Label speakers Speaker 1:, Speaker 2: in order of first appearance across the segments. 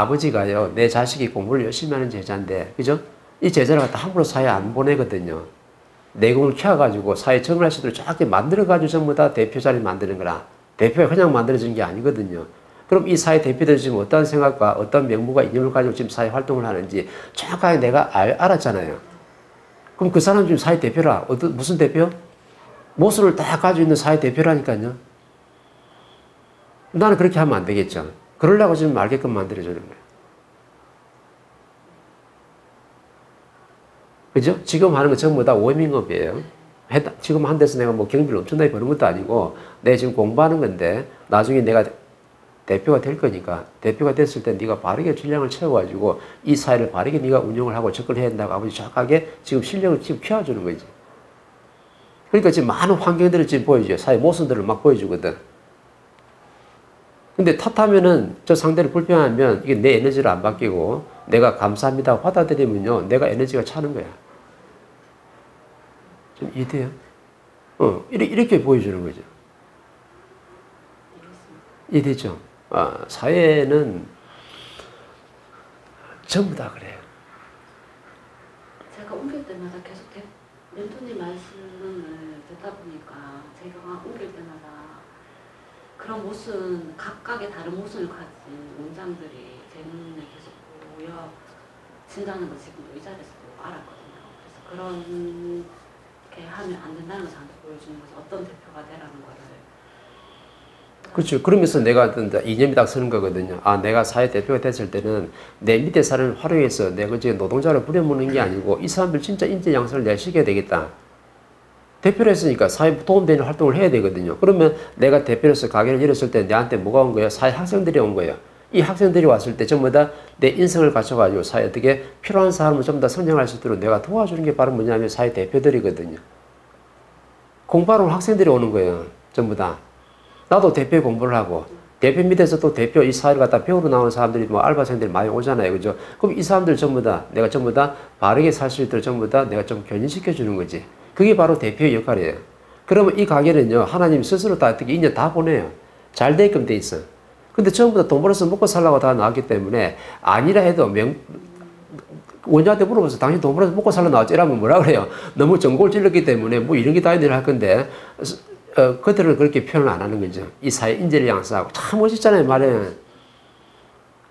Speaker 1: 아버지가요, 내 자식이 공부를 열심히 하는 제자인데, 그죠? 이 제자를 갖다 함부로 사회 안 보내거든요. 내공을 키워가지고 사회 적응할 수 있도록 쫙게 만들어가지고 전부 다 대표 자리 만드는 거라. 대표가 그냥 만들어진 게 아니거든요. 그럼 이 사회 대표들이 지금 어떤 생각과 어떤 명무가 이념을 가지고 지금 사회 활동을 하는지 정확하게 내가 알, 알았잖아요. 그럼 그 사람 지금 사회 대표라. 어떤, 무슨 대표? 모습을 다 가지고 있는 사회 대표라니까요. 나는 그렇게 하면 안 되겠죠. 그러려고 지금 알게끔 만들어주는 거예요. 그죠? 지금 하는 거 전부 다 워밍업이에요. 지금 한 데서 내가 뭐 경비를 엄청나게 버는 것도 아니고, 내 지금 공부하는 건데, 나중에 내가 대표가 될 거니까, 대표가 됐을 때 네가 바르게 질량을 채워가지고, 이 사회를 바르게 네가 운영을 하고 접근해야 된다고 아버지 정확하게 지금 실력을 지금 키워주는 거지. 그러니까 지금 많은 환경들을 지금 보여줘요. 사회 모순들을 막 보여주거든. 근데 탓하면은 저 상대를 불평하면 이게 내 에너지를 안 바뀌고 내가 감사합니다 받아들이면요 내가 에너지가 차는 거야. 좀 이해돼요? 어, 이렇게 보여주는 거죠. 이해되죠? 아, 사회는 전부 다 그래요.
Speaker 2: 제가 옮길 때마다 계속 멘토님 말씀을 듣다 보니까 제가 옮길 때마다 그런 모순, 각각의 다른 모순을 가진 원장들이 제 눈에 계속 보여진다는 걸 지금 이 자리에서도 알았거든요. 그래서 그런 이렇게 하면 안 된다는 걸 저한테 보여주는 거죠. 어떤 대표가 되라는 거를.
Speaker 1: 그렇죠. 그러면서 내가 이념이 딱 서는 거거든요. 아, 내가 사회 대표가 됐을 때는 내 밑에 사람을 활용해서 내가 이제 노동자를 부려먹는 게 아니고 이 사람들 진짜 인재 양성을 내가 시켜야 되겠다. 대표를 했으니까 사회 도움되는 활동을 해야 되거든요. 그러면 내가 대표로서 가게를 열었을 때 내한테 뭐가 온 거예요? 사회 학생들이 온 거예요. 이 학생들이 왔을 때 전부 다 내 인성을 갖춰가지고 사회 어떻게 필요한 사람을 전부 다 성장할 수 있도록 내가 도와주는 게 바로 뭐냐면 사회 대표들이거든요. 공부하러 학생들이 오는 거예요. 전부 다. 나도 대표 공부를 하고 대표 밑에서 또 대표 이 사회를 갖다 배우러 나오는 사람들이 뭐 알바생들이 많이 오잖아요. 그죠? 그럼 이 사람들 전부 다 내가 전부 다 바르게 살 수 있도록 전부 다 내가 좀 견인시켜 주는 거지. 그게 바로 대표의 역할이에요. 그러면 이 가게는요, 하나님 스스로 다 어떻게 인연 다 보내요. 잘 되게끔 돼 있어. 근데 다돈 벌어서 먹고 살라고 다 나왔기 때문에 아니라 해도 명, 원자한테 물어봐서 당신 돈 벌어서 먹고 살라 나왔지? 이러면 뭐라 그래요? 너무 전골 찔렀기 때문에 뭐 이런 게 다 있는 할 건데, 어, 그들은 그렇게 표현을 안 하는 거죠. 이 사회 인재를 양성하고. 참 멋있잖아요, 말에.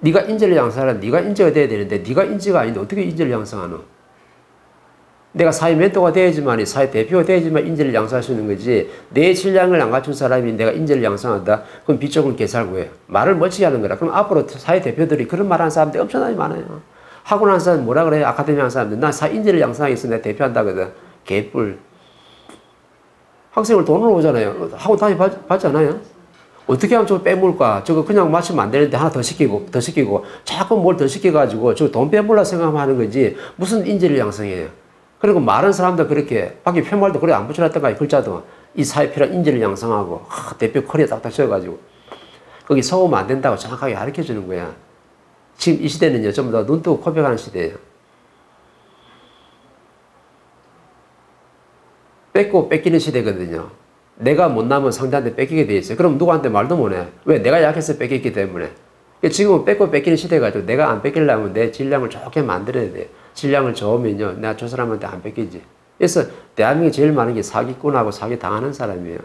Speaker 1: 네가 인재를 양성하라 네가 인재가 돼야 되는데 네가 인재가 아닌데 어떻게 인재를 양성하노? 내가 사회 멘토가 돼야지만, 사회 대표가 돼야지만 인재를 양성할 수 있는 거지. 내 질량을 안 갖춘 사람이 내가 인재를 양성한다? 그럼 비쪽은 개살구예요. 말을 멋지게 하는 거라. 그럼 앞으로 사회 대표들이 그런 말 하는 사람들이 엄청나게 많아요. 하고 난 사람 뭐라 그래요? 아카데미 하는 사람들. 나 사회 인재를 양성하겠어. 내가 대표한다거든. 개뿔. 학생을 돈으로 오잖아요. 학원 다니 받잖아요. 어떻게 하면 저거 빼물까? 저거 그냥 마치면 안 되는데 하나 더 시키고, 더 시키고, 자꾸 뭘 더 시켜가지고, 저거 돈 빼물라 생각하면 하는 거지, 무슨 인재를 양성해요. 그리고 많은 사람들 그렇게 밖에 편말도 그래 안 붙여놨던가 글자도 이 사회 필요한 인재를 양성하고 하, 대표 커리어 딱딱 씌워가지고 거기 서우면 안 된다고 정확하게 가르쳐 주는 거야. 지금 이 시대는요 전부 다 눈 뜨고 코백하는 시대예요. 뺏고 뺏기는 시대거든요. 내가 못나면 상대한테 뺏기게 돼 있어요. 그럼 누구한테 말도 못해. 왜? 내가 약해서 뺏겼기 때문에. 지금은 뺏고 뺏기는 시대가지고 내가 안 뺏기려면 내 질량을 좋게 만들어야 돼. 질량을 좋으면요. 내가 저 사람한테 안 뺏기지. 그래서 대한민국에 제일 많은 게 사기꾼하고 사기 당하는 사람이에요.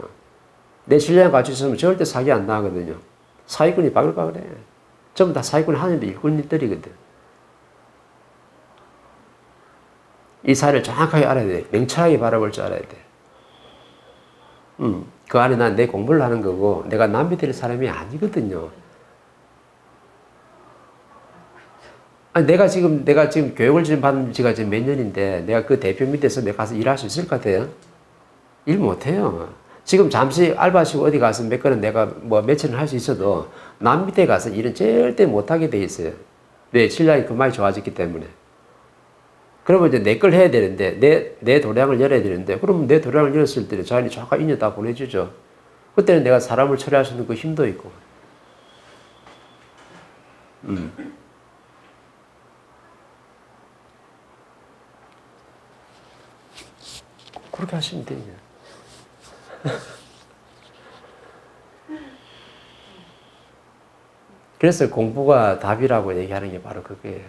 Speaker 1: 내 질량을 갖추 있으면 절대 사기 안 당하거든요. 사기꾼이 바글바글해. 전부 다 사기꾼 하는데 일꾼들이거든. 이 사회를 정확하게 알아야 돼. 명철하게 바라볼 줄 알아야 돼. 음, 그 안에 난 내 공부를 하는 거고, 내가 남이 될 사람이 아니거든요. 아니, 내가 지금, 내가 지금 교육을 지금 받은 지가 지금 몇 년인데, 내가 그 대표 밑에서 내가 가서 일할 수 있을 것 같아요? 일 못해요. 지금 잠시 알바시고 어디 가서 몇 건은 내가 뭐 며칠은 할 수 있어도, 남 밑에 가서 일은 절대 못하게 돼 있어요. 왜? 실력이 그만이 좋아졌기 때문에. 그러면 이제 내 걸 해야 되는데, 내, 내 도량을 열어야 되는데, 그러면 내 도량을 열었을 때 자연히 정확한 인연 다 보내주죠. 그때는 내가 사람을 처리할 수 있는 그 힘도 있고. 음. 그렇게 하시면 됩니다. 그래서 공부가 답이라고 얘기하는 게 바로 그거예요.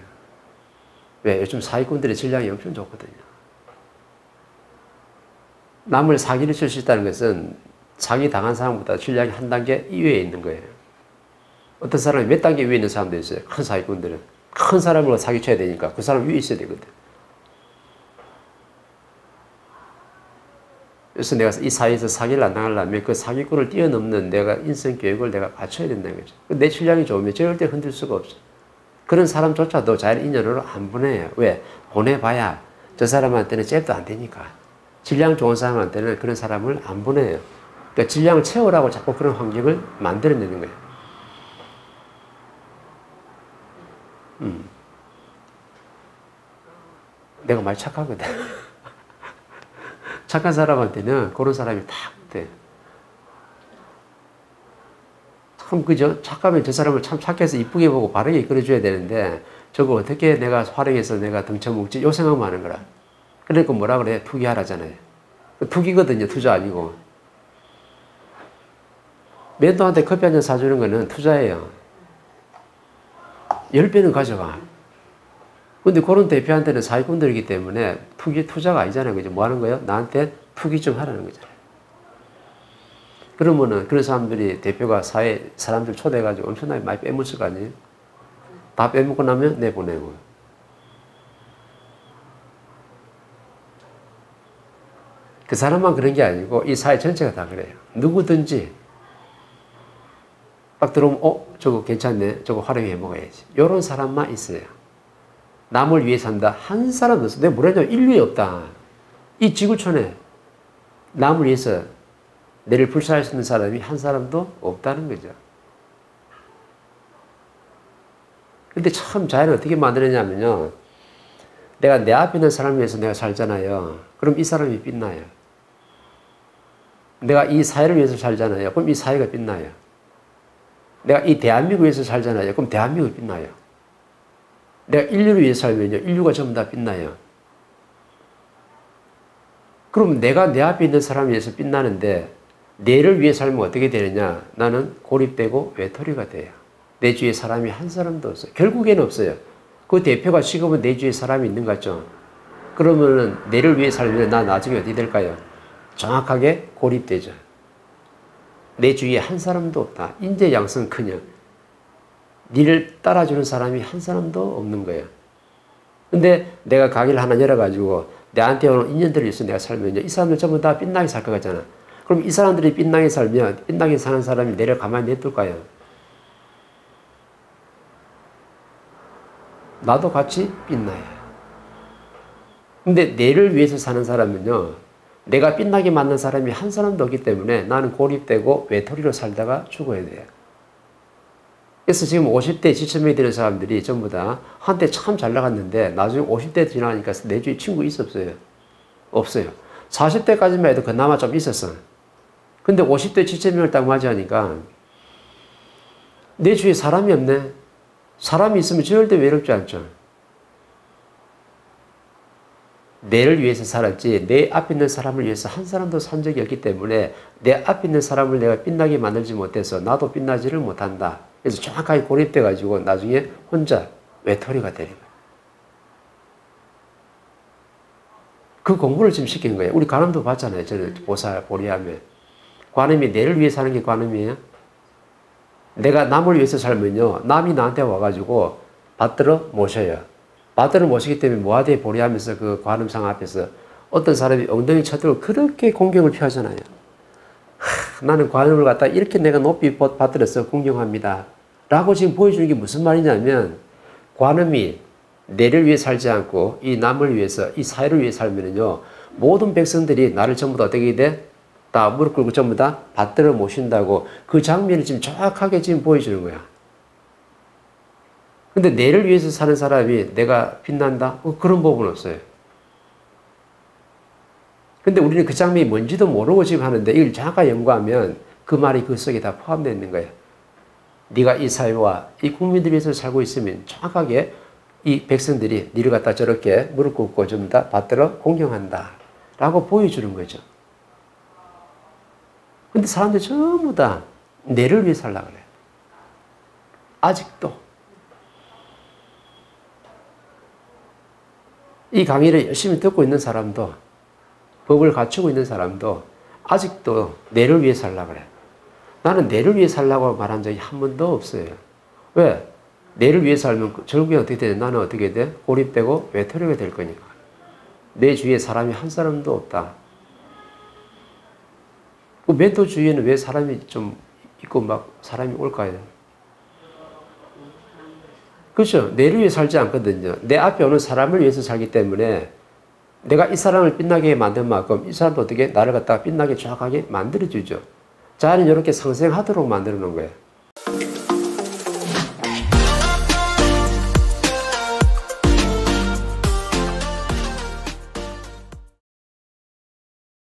Speaker 1: 왜? 요즘 사기꾼들의 질량이 엄청 좋거든요. 남을 사기를 칠 수 있다는 것은 사기 당한 사람보다 질량이 한 단계 이외에 있는 거예요. 어떤 사람이 몇 단계 위에 있는 사람도 있어요. 큰 사기꾼들은. 큰 사람으로 사기쳐야 되니까 그 사람 위에 있어야 되거든. 그래서 내가 이 사회에서 사기를 안 당하려면 그 사기꾼을 뛰어넘는 내가 인성 교육을 내가 갖춰야 된다는 거죠. 내 질량이 좋으면 절대 흔들 수가 없어. 그런 사람조차도 잘 인연으로 안 보내요. 왜? 보내봐야 저 사람한테는 잽도 안 되니까. 질량 좋은 사람한테는 그런 사람을 안 보내요. 그러니까 질량을 채우라고 자꾸 그런 환경을 만들어내는 거예요. 음. 내가 많이 착하거든. 착한 사람한테는 그런 사람이 딱 돼. 참 그죠? 착하면 저 사람을 참 착해서 이쁘게 보고 바르게 이끌어줘야 되는데 저거 어떻게 내가 활용해서 내가 등쳐먹지? 요 생각만 하는 거라. 그러니까 뭐라 그래? 투기하라잖아요. 투기거든요. 투자 아니고. 멘토한테 커피 한 잔 사주는 거는 투자예요. 10배는 가져가. 근데 그런 대표한테는 사기꾼들이기 때문에 투기, 투자가 아니잖아요. 그죠? 뭐 하는 거예요? 나한테 투기 좀 하라는 거잖아요. 그러면은 그런 사람들이 대표가 사회 사람들 초대해가지고 엄청나게 많이 빼먹을 거 아니에요? 다 빼먹고 나면 내보내고. 그 사람만 그런 게 아니고 이 사회 전체가 다 그래요. 누구든지 딱 들어오면 어 저거 괜찮네 저거 활용해 먹어야지 이런 사람만 있어요 남을 위해 산다. 한 사람도 없어. 내가 뭐라냐? 인류에 없다. 이 지구촌에 남을 위해서 내를 불사할 수 있는 사람이 한 사람도 없다는 거죠. 근데 참 자연을 어떻게 만드느냐면요. 내가 내 앞에 있는 사람을 위해서 내가 살잖아요. 그럼 이 사람이 빛나요. 내가 이 사회를 위해서 살잖아요. 그럼 이 사회가 빛나요. 내가 이 대한민국에서 살잖아요. 그럼 대한민국이 빛나요. 내가 인류를 위해서 살면요. 인류가 전부 다 빛나요. 그럼 내가 내 앞에 있는 사람을 위해서 빛나는데 내를 위해 살면 어떻게 되느냐? 나는 고립되고 외톨이가 돼요. 내 주위에 사람이 한 사람도 없어요. 결국에는 없어요. 그 대표가 지금은 내 주위에 사람이 있는 것 같죠? 그러면은 내를 위해 살면 나 나중에 어떻게 될까요? 정확하게 고립되죠. 내 주위에 한 사람도 없다. 인재 양성 커녕 니를 따라주는 사람이 한 사람도 없는 거예요. 근데 내가 가게를 하나 열어가지고 내한테 오는 인연들이 있어 내가 살면 이 사람들 전부 다 빛나게 살 것 같잖아. 그럼 이 사람들이 빛나게 살면 빛나게 사는 사람이 내려 가만히 냅둘까요? 나도 같이 빛나요. 근데 내를 위해서 사는 사람은요, 내가 빛나게 만든 사람이 한 사람도 없기 때문에 나는 고립되고 외톨이로 살다가 죽어야 돼요. 그래서 지금 50대 지점이 되는 사람들이 전부 다 한때 참 잘 나갔는데 나중에 50대 지나니까 내 주위에 친구 있었어요. 없어요. 40대까지만 해도 그나마 좀 있었어. 근데 50대 지점을 딱 맞이하니까 내 주위에 사람이 없네. 사람이 있으면 절대 외롭지 않죠. 내를 위해서 살았지 내 앞에 있는 사람을 위해서 한 사람도 산 적이 없기 때문에 내 앞에 있는 사람을 내가 빛나게 만들지 못해서 나도 빛나지를 못한다. 그래서 정확하게 고립돼 가지고 나중에 혼자 외톨이가 되는 거예요. 그 공부를 지금 시킨 거예요. 우리 관음도 봤잖아요. 저는 보살 보리하면 관음이 내를 위해 사는 게 관음이에요. 내가 남을 위해서 살면요. 남이 나한테 와가지고 받들어 모셔요. 바다를 모시기 때문에 모하대 보리하면서 그 관음상 앞에서 어떤 사람이 엉덩이 쳐들고 그렇게 공경을 표하잖아요. 하, 나는 관음을 갖다 이렇게 내가 높이 받들어서 공경합니다. 라고 지금 보여주는 게 무슨 말이냐면 관음이 내를 위해 살지 않고 이 남을 위해서 이 사회를 위해 살면은요 모든 백성들이 나를 전부 다 어떻게 돼? 다 무릎 꿇고 전부 다 받들어 모신다고 그 장면을 지금 정확하게 지금 보여주는 거야. 근데 내를 위해서 사는 사람이 내가 빛난다? 어, 그런 법은 없어요. 근데 우리는 그 장면이 뭔지도 모르고 지금 하는데 이걸 정확하게 연구하면 그 말이 그 속에 다 포함되어 있는 거예요. 네가 이 사회와 이 국민들 위해서 살고 있으면 정확하게 이 백성들이 니를 갖다 저렇게 무릎 꿇고 좀 다 받들어 공경한다. 라고 보여주는 거죠. 근데 사람들 전부 다 내를 위해 살라 그래. 아직도 이 강의를 열심히 듣고 있는 사람도 법을 갖추고 있는 사람도 아직도 내를 위해 살라 그래. 나는 내를 위해 살라고 말한 적이 한 번도 없어요. 왜? 내를 위해 살면 그- 결국에 어떻게 돼? 나는 어떻게 돼? 고립되고 외톨이가 될 거니까. 내 주위에 사람이 한 사람도 없다. 그 멘토 주위에는 왜 사람이 좀 있고 막 사람이 올까요? 그렇죠. 내를 위해 살지 않거든요. 내 앞에 오는 사람을 위해서 살기 때문에 내가 이 사람을 빛나게 만든 만큼 이 사람도 어떻게 나를 갖다가 빛나게 정확하게 만들어주죠. 자는 이렇게 상생하도록 만들어 거예요.